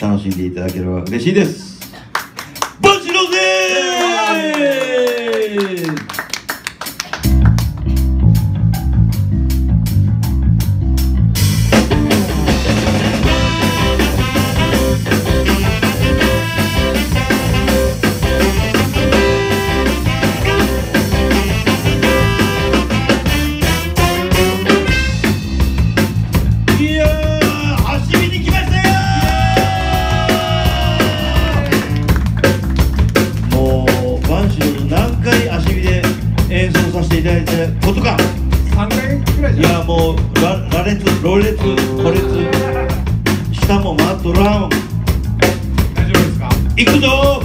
楽しんでいただければ嬉しいです。演奏させていただいたことか。3回ぐらいいじゃやもうララレツロレツコレツ下も回っとらん。大丈夫ですか？行くぞ